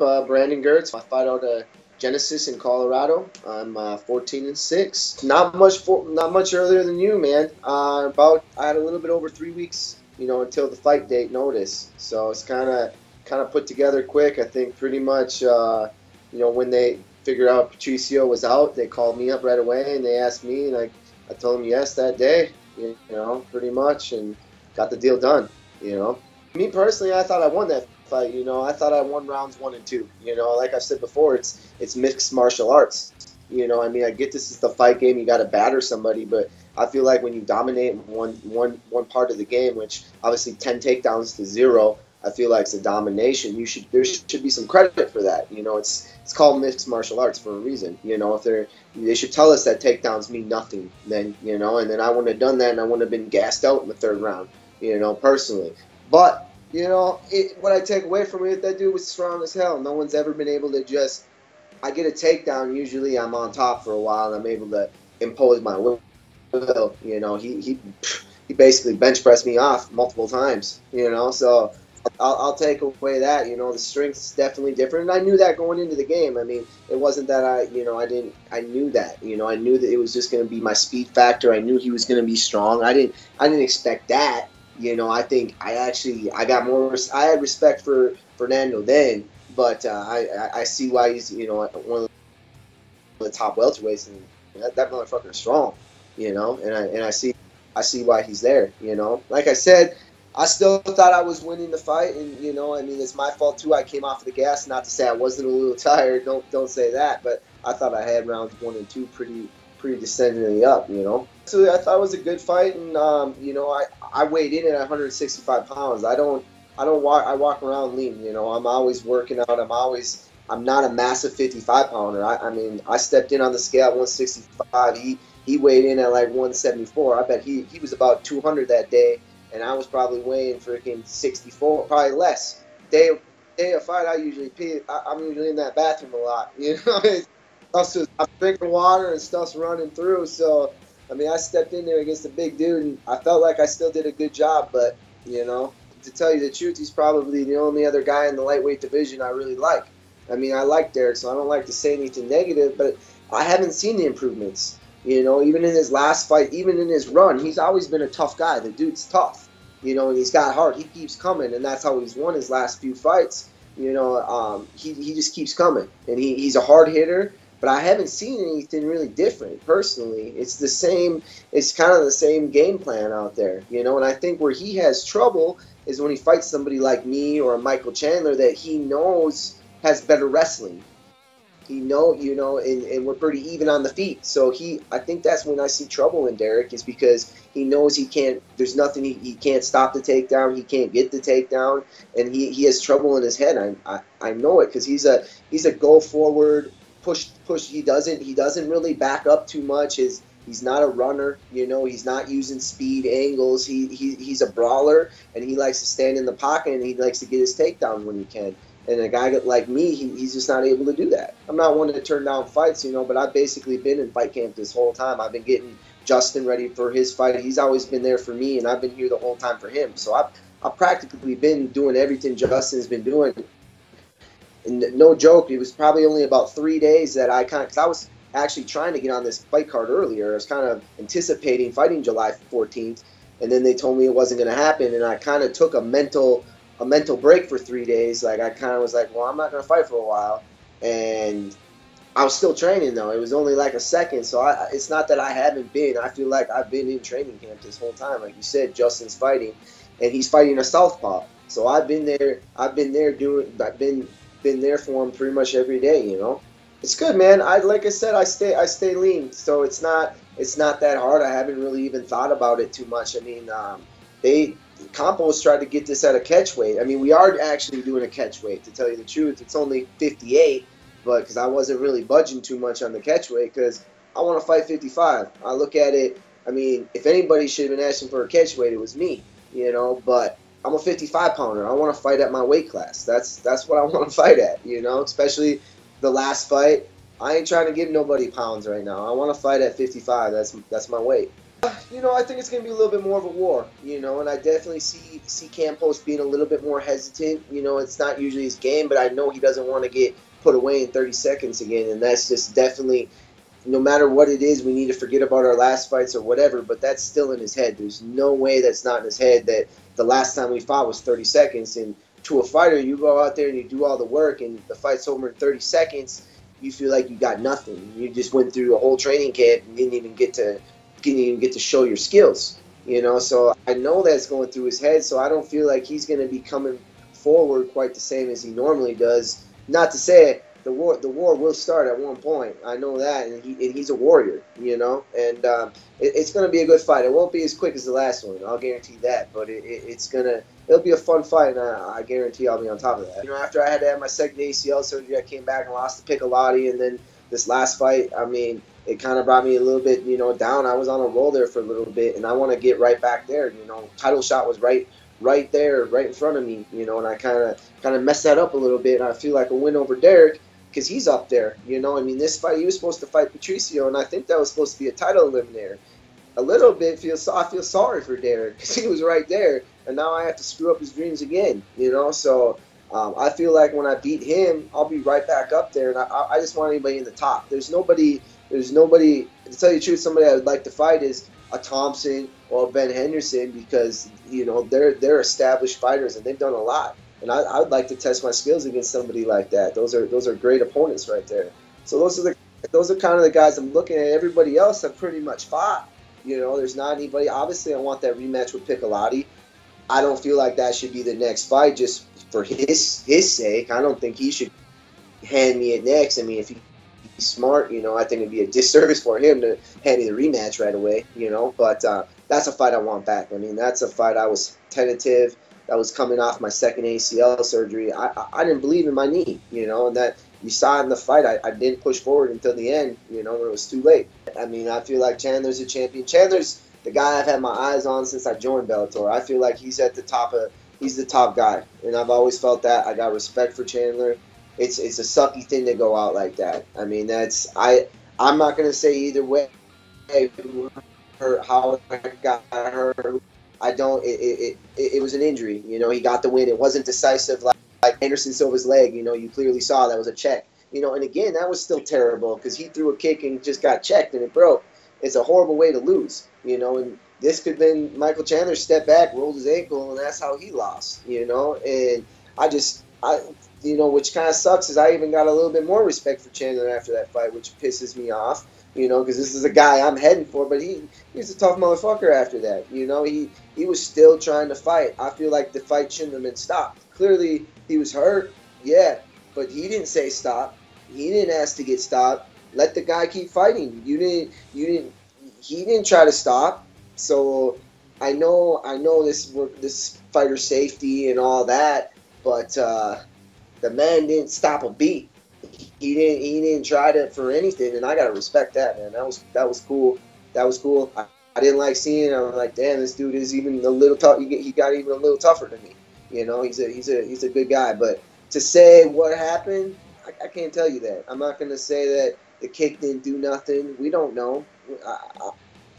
Uh, Brandon Girtz. I fight out of Genesis in Colorado. I'm uh, 14 and six. Not much, for, not much earlier than you, man. Uh, about I had a little bit over three weeks, you know, until the fight date notice. So it's kind of kind of put together quick. I think pretty much, uh, you know, when they figured out Patricio was out, they called me up right away and they asked me, and I, I told them yes that day. You know, pretty much, and got the deal done. You know, me personally, I thought I won that fight. You know, I thought I won rounds one and two. You know, like I said before, it's it's mixed martial arts. You know, I mean, I get this is the fight game. You got to batter somebody, but I feel like when you dominate one one one part of the game, which obviously ten takedowns to zero, I feel like it's a domination. You should there should be some credit for that. You know, it's it's called mixed martial arts for a reason. You know, if they're they should tell us that takedowns mean nothing. Then you know, and then I wouldn't have done that, and I wouldn't have been gassed out in the third round. You know, personally, but you know, it, what I take away from it, that dude was strong as hell. No one's ever been able to just. I get a takedown. Usually, I'm on top for a while, and I'm able to impose my will. You know, he he he basically bench pressed me off multiple times. You know, so I'll, I'll take away that. You know, the strength's definitely different, and I knew that going into the game. I mean, it wasn't that I, you know, I didn't. I knew that. You know, I knew that it was just going to be my speed factor. I knew he was going to be strong. I didn't. I didn't expect that. You know, I think I actually I got more. I had respect for Fernando then, but uh, I I see why he's you know one of the top welterweights, and that, that motherfucker is strong. You know, and I and I see I see why he's there. You know, like I said. I still thought I was winning the fight, and you know, I mean, it's my fault too. I came off the gas. Not to say I wasn't a little tired. Don't don't say that. But I thought I had rounds one and two pretty pretty descendingly up. You know, so I thought it was a good fight, and um, you know, I I weighed in at 165 pounds. I don't I don't walk I walk around lean. You know, I'm always working out. I'm always I'm not a massive 55 pounder. I, I mean, I stepped in on the scale at 165. He he weighed in at like 174. I bet he he was about 200 that day and I was probably weighing freaking 64, probably less. Day day of fight, I usually pee. I, am usually in that bathroom a lot. You know, stuff's just, I'm drinking water and stuff's running through. So, I mean, I stepped in there against a big dude, and I felt like I still did a good job. But you know, to tell you the truth, he's probably the only other guy in the lightweight division I really like. I mean, I like Derek, so I don't like to say anything negative, but I haven't seen the improvements. You know, even in his last fight, even in his run, he's always been a tough guy. The dude's tough. You know, and he's got heart. He keeps coming, and that's how he's won his last few fights. You know, um, he, he just keeps coming, and he, he's a hard hitter. But I haven't seen anything really different personally. It's the same. It's kind of the same game plan out there, you know. And I think where he has trouble is when he fights somebody like me or Michael Chandler that he knows has better wrestling he know you know and, and we're pretty even on the feet so he i think that's when i see trouble in derek is because he knows he can't there's nothing he, he can't stop the takedown he can't get the takedown and he, he has trouble in his head i i, I know it because he's a he's a go forward push push he doesn't he doesn't really back up too much his He's not a runner, you know. He's not using speed angles. He, he he's a brawler, and he likes to stand in the pocket and he likes to get his takedown when he can. And a guy like me, he, he's just not able to do that. I'm not one to turn down fights, you know, but I've basically been in fight camp this whole time. I've been getting Justin ready for his fight. He's always been there for me, and I've been here the whole time for him. So I've, I've practically been doing everything Justin's been doing. And no joke, it was probably only about three days that I kind of, because I was actually trying to get on this fight card earlier. I was kind of anticipating fighting July 14th, and then they told me it wasn't going to happen, and I kind of took a mental a mental break for three days. Like I kind of was like, well, I'm not gonna fight for a while, and I was still training though. It was only like a second, so I, it's not that I haven't been. I feel like I've been in training camp this whole time. Like you said, Justin's fighting, and he's fighting a southpaw. So I've been there. I've been there doing. I've been been there for him pretty much every day. You know, it's good, man. I like I said, I stay I stay lean, so it's not it's not that hard. I haven't really even thought about it too much. I mean, um, they Campos tried to get this at a catch weight. I mean, we are actually doing a catch weight. To tell you the truth, it's only 58, but because I wasn't really budging too much on the catch weight, because I want to fight 55. I look at it. I mean, if anybody should have been asking for a catch weight, it was me. You know, but I'm a 55 pounder. I want to fight at my weight class. That's that's what I want to fight at. You know, especially the last fight. I ain't trying to give nobody pounds right now. I want to fight at 55. That's that's my weight. you know, I think it's going to be a little bit more of a war, you know, and I definitely see see Campos being a little bit more hesitant. You know, it's not usually his game, but I know he doesn't want to get put away in 30 seconds again, and that's just definitely, no matter what it is, we need to forget about our last fights or whatever, but that's still in his head. There's no way that's not in his head that the last time we fought was 30 seconds, and to a fighter, you go out there and you do all the work, and the fight's over in 30 seconds, you feel like you got nothing. You just went through a whole training camp and didn't even get to didn't even get to show your skills. You know, so I know that's going through his head. So I don't feel like he's going to be coming forward quite the same as he normally does. Not to say the war the war will start at one point. I know that, and, he, and he's a warrior, you know, and um, it, it's going to be a good fight. It won't be as quick as the last one, I'll guarantee that. But it, it, it's gonna it'll be a fun fight, and I, I, guarantee I'll be on top of that. You know, after I had to have my second ACL surgery, I came back and lost to Piccolotti, and then this last fight, I mean, it kind of brought me a little bit, you know, down. I was on a roll there for a little bit, and I want to get right back there. You know, title shot was right right there, right in front of me, you know, and I kind of kind of messed that up a little bit. And I feel like a win over Derek because he's up there. You know, I mean, this fight he was supposed to fight Patricio, and I think that was supposed to be a title eliminator. A little bit feel I feel sorry for Derek because he was right there, and now I have to screw up his dreams again. You know, so. Um, I feel like when I beat him, I'll be right back up there, and I, I just want anybody in the top. There's nobody, there's nobody. To tell you the truth, somebody I would like to fight is a Thomson or a Ben Henderson because you know they're they're established fighters and they've done a lot and I, I would like to test my skills against somebody like that. Those are those are great opponents right there. So those are the those are kind of the guys I'm looking at. Everybody else I've pretty much fought. You know, there's not anybody. Obviously, I want that rematch with Piccolotti. I don't feel like that should be the next fight just for his his sake. I don't think he should hand me it next. I mean, if he, he's smart, you know, I think it'd be a disservice for him to hand me the rematch right away. You know, but uh, that's a fight I want back. I mean, that's a fight I was tentative that was coming off my second ACL surgery. I, I, didn't believe in my knee, you know, and that you saw in the fight, I, I didn't push forward until the end, you know, when it was too late. I mean, I feel like Chandler's a champion. Chandler's the guy I've had my eyes on since I joined Bellator. I feel like he's at the top of he's the top guy, and I've always felt that. I got respect for Chandler. It's it's a sucky thing to go out like that. I mean, that's I I'm not gonna say either way how I got hurt I don't. It, it, it, it was an injury. You know, he got the win. It wasn't decisive like, like Anderson Silva's leg. You know, you clearly saw that was a check. You know, and again, that was still terrible because he threw a kick and just got checked and it broke. It's a horrible way to lose. You know, and this could have been Michael Chandler step back, rolled his ankle, and that's how he lost. You know, and I just, I, you know, which kind of sucks is I even got a little bit more respect for Chandler after that fight, which pisses me off you know, because this is a guy I'm heading for. But he he's a tough motherfucker after that. You know, he he was still trying to fight. I feel like the fight shouldn't have been stopped. Clearly, he was hurt, yeah, but he didn't say stop. He didn't ask to get stopped. Let the guy keep fighting. You didn't. You didn't. He didn't try to stop. So I know. I know this this fighter safety and all that, but uh, the man didn't stop a beat he didn't he didn't try to for anything, and I gotta respect that, man. That was that was cool. That was cool. I, I didn't like seeing. It. I'm like, damn, this dude is even a little tough. He got even a little tougher than me. You know, he's a he's a he's a good guy. But to say what happened, I, I can't tell you that. I'm not gonna say that the kick didn't do nothing. We don't know. I, I,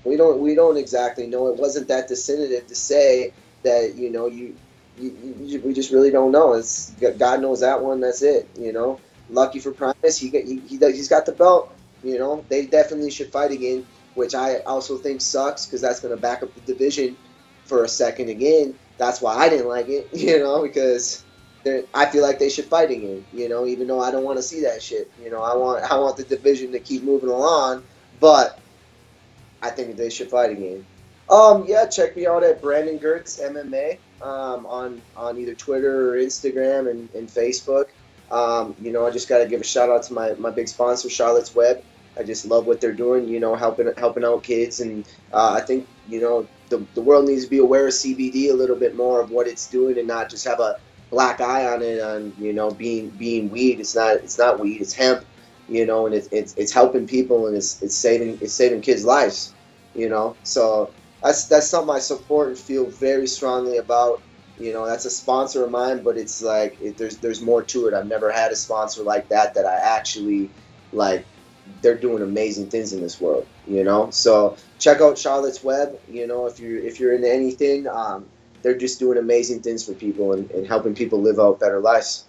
we don't we don't exactly know. It wasn't that definitive to say that you know you, you, you we just really don't know. It's God knows that one. That's it. You know lucky for Primus, he, he, he he's got the belt. You know, they definitely should fight again, which I also think sucks because that's going to back up the division for a second again. That's why I didn't like it, you know, because I feel like they should fight again, you know, even though I don't want to see that shit. You know, I want I want the division to keep moving along, but I think they should fight again. Um, yeah, check me out at Brandon Girtz MMA um, on on either Twitter or Instagram and, and Facebook. Um, you know, I just got to give a shout out to my, my big sponsor, Charlotte's Web. I just love what they're doing, you know, helping helping out kids. And uh, I think, you know, the, the world needs to be aware of CBD a little bit more of what it's doing and not just have a black eye on it on, you know, being being weed. It's not it's not weed, it's hemp, you know, and it's it's, it's helping people and it's, it's saving it's saving kids' lives, you know. So that's that's something I support and feel very strongly about. You know, that's a sponsor of mine, but it's like it, there's there's more to it. I've never had a sponsor like that that I actually like they're doing amazing things in this world. You know, so check out Charlotte's Web. You know, if you're if you're into anything, um, they're just doing amazing things for people and, and helping people live out better lives.